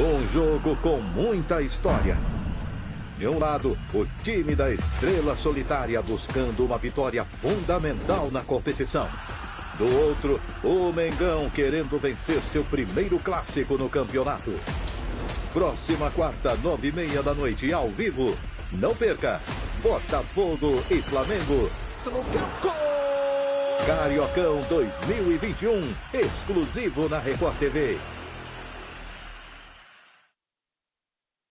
Um jogo com muita história. De um lado, o time da estrela solitária buscando uma vitória fundamental na competição. Do outro, o Mengão querendo vencer seu primeiro clássico no campeonato. Próxima quarta, nove e meia da noite, ao vivo. Não perca! Botafogo e Flamengo. Cariocão 2021, exclusivo na Record TV.